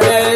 Yeah.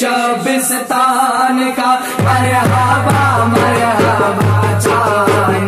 Shabistan का मरहबा मरहबा चाँद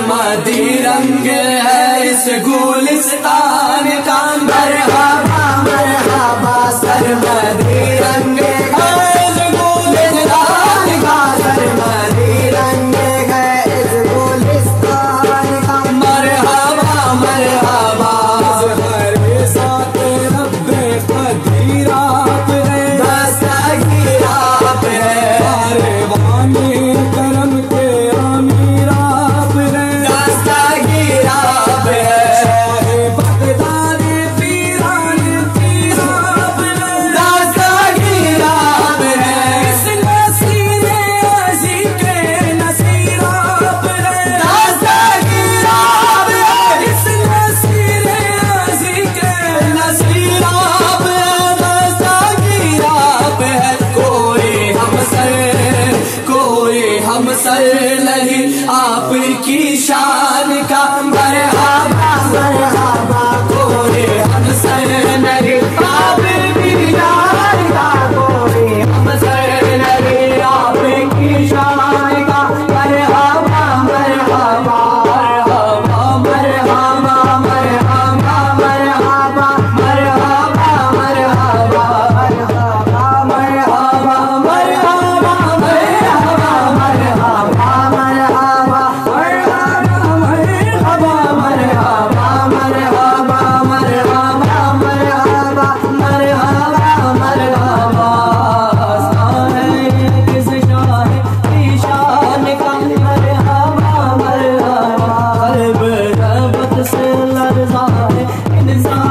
my dear. Sir नहीं आपकी शान का मरहबा मरहबा desire.